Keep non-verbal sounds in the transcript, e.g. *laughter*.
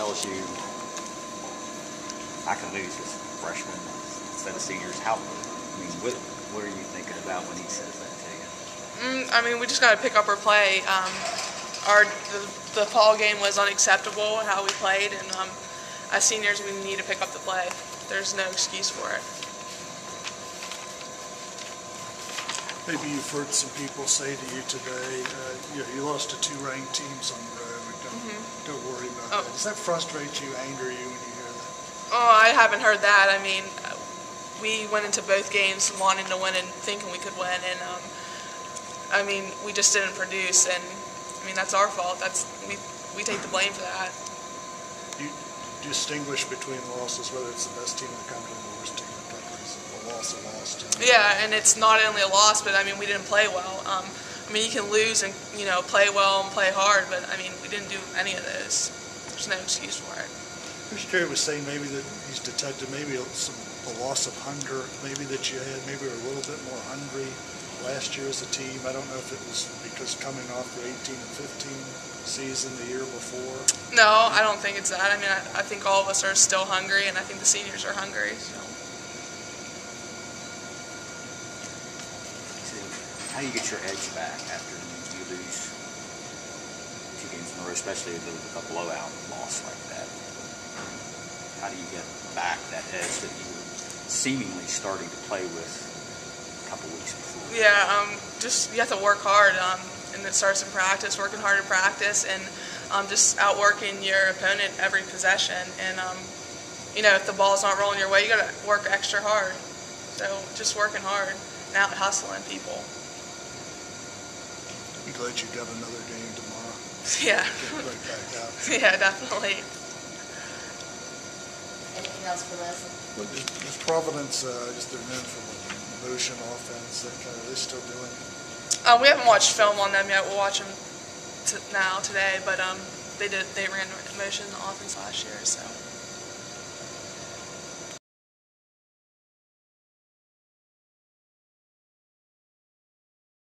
tells you I can lose as freshmen instead of seniors. How? I mean, what what are you thinking about when he says that to you? Mm, I mean, we just got to pick up our play. Um, our the, the fall game was unacceptable how we played, and um, as seniors, we need to pick up the play. There's no excuse for it. Maybe you've heard some people say to you today, uh, you know, you lost to two ranked teams on the road. Don't, don't worry about Oh. that. Does that frustrate you, anger you when you hear that? Oh, I haven't heard that. I mean, we went into both games wanting to win and thinking we could win, and um, I mean, we just didn't produce, and I mean that's our fault. That's we we take the blame for that. You distinguish between losses, whether it's the best team in the country and the worst team in the country. A loss a loss? Yeah, and it's not only a loss, but I mean we didn't play well. Um, I mean you can lose and you know play well and play hard, but I mean we didn't do any of those. There's no excuse for it. Mr. Carey was saying maybe that he's detected maybe some a loss of hunger, maybe that you had, maybe were a little bit more hungry last year as a team. I don't know if it was because coming off the 18 and 15 season the year before. No, I don't think it's that. I mean I, I think all of us are still hungry, and I think the seniors are hungry. So. How you get your edge back after you lose two games in a row, especially with a blowout loss like that? How do you get back that edge that you were seemingly starting to play with a couple weeks before? Yeah, um, just you have to work hard, um, and it starts in practice, working hard in practice, and um, just outworking your opponent every possession. And um, you know, if the ball's not rolling your way, you got to work extra hard. So just working hard out hustling people. I'm glad you got another game tomorrow. Yeah, Get right back out. *laughs* yeah, definitely. Anything else for Leslie? Look, is is Providence uh, just they're known for like motion offense? That kind of, are they still doing? Um, we haven't watched film on them yet. We'll watch them t- now today, but um, they did they ran motion offense last year, so.